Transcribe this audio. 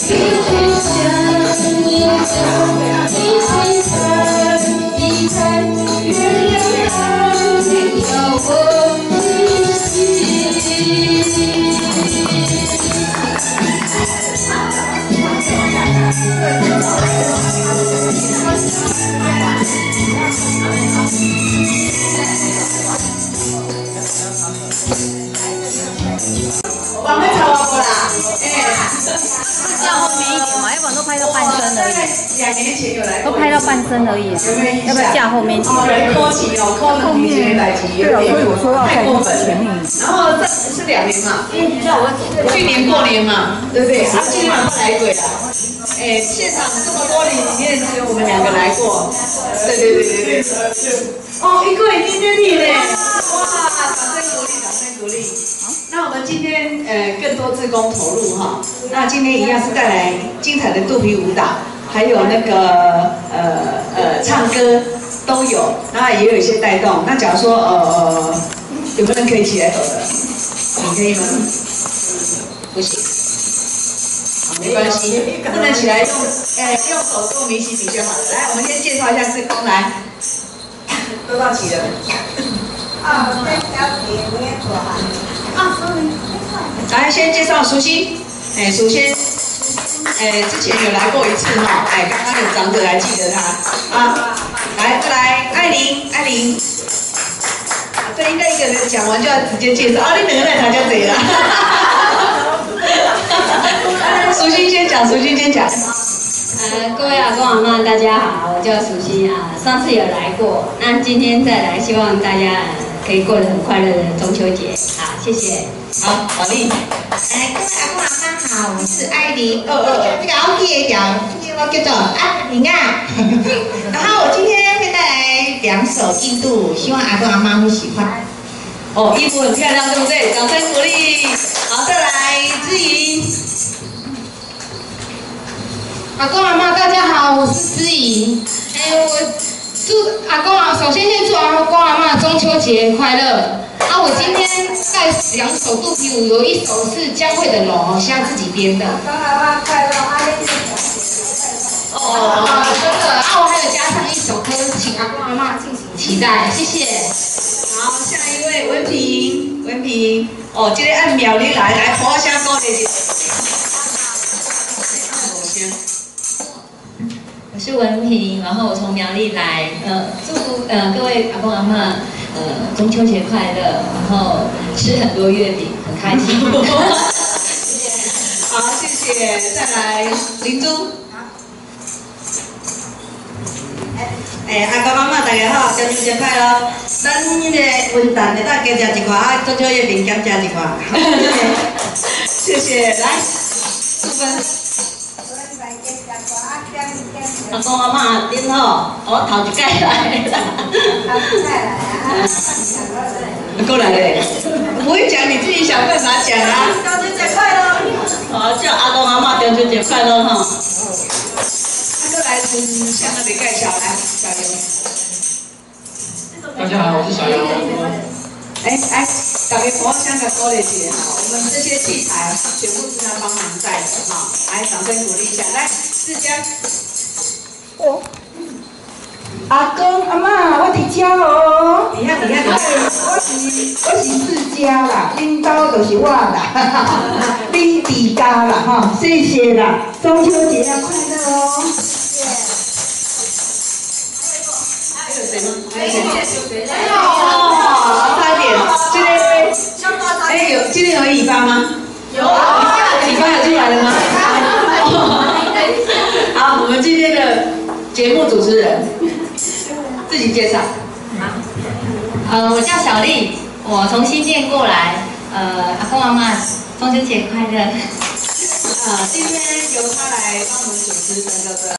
我的往回跑过啦，哎，要后面一点嘛，要不然都拍到半身而已，两年前有来，都拍到半身而已，要不要架后面一点？哦，人拖起哦，拖能以前来及，对啊，所以我说要在那个前面。然后这是两年嘛，去年过年嘛，对不对？啊，今年不来鬼了。哎，现场这么多里面只有我们两个来过，对对对对对。哦，一个已经认你嘞，哇，掌声鼓励，掌声鼓励。那我们今天呃更多志工投入哈，那今天一样是带来精彩的肚皮舞蹈，还有那个呃呃唱歌都有，那也有一些带动。那假如说呃呃有没有人可以起来走的？你可以吗？不行。没关系，不能起来用，呃，用手做明星比就好。来，我们先介绍一下志工，来，都到齐了。啊，我跟小姐你也做哈。啊，来，先介绍淑欣，哎，淑欣，哎，之前有来过一次哈，哎，刚刚有长者来记得他啊。来，再来，艾琳，艾琳，啊这应该一个人讲完就要直接介绍，啊，你两个来参加谁了？淑欣先讲，淑欣先讲。呃，各位阿公阿妈，大家好，我叫淑欣啊。上次有来过，那今天再来，希望大家呃可以过得很快乐的中秋节。好，谢谢。好，宝丽，哎，各位阿公阿妈好，我是艾琳。哦哦，这个我记得叫，这个我叫做啊你啊。然后我今天会带来两首印度，希望阿公阿妈会喜欢。哦，衣服很漂亮，对不对？掌声鼓励。好，再来，阿公阿妈，大家好，我是思颖。哎，我祝阿公阿，首先先祝阿公阿妈中秋节快乐。啊，我今天带两首肚皮舞，有一首是江蕙的《龙》，是他自己编的。阿公阿妈快乐，阿玲啊，真的。啊，我还有加上一首歌，请阿公阿妈敬请期待，谢谢。好，下一位文平，文平。哦，今天按秒你来，来花香高一点。我是文平，然后我从苗栗来，呃，祝福呃各位阿公阿妈，呃中秋节快乐，然后吃很多月饼，很开心。谢 谢 好，谢谢。再来，林珠。哎，阿公阿妈大家好，中秋节快乐！咱迄个元旦的，咱加食一块，啊，中秋月饼减食一块。谢谢，来，淑芬。阿公阿妈恁好，我头一届来啦。过来嘞，不会讲你自己想干啥讲啊？中秋节快乐！好，叫阿公阿妈中秋节快乐哈。那个来从向那边盖小来，小刘。大家好，我是小杨。哎哎，大家帮香港高丽姐哈，我们这些器材全部是他帮忙带的哈，来掌声鼓励一下，来志江。哦，阿公阿妈，我伫遮哦。你看你看你看，我是我是自家啦，领导就是我啦，你伫家啦哈，谢谢啦，中秋节要快乐哦。谢谢还有谁吗？还有谁？哦，差一点，今天哎有今天有尾巴吗？有，尾巴有进来了吗？好，我们今天的节目主持人 自己介绍。呃，我叫小丽，我从新店过来，呃，阿公阿妈中秋节快乐。呃，今天由他来帮我们主持整个的。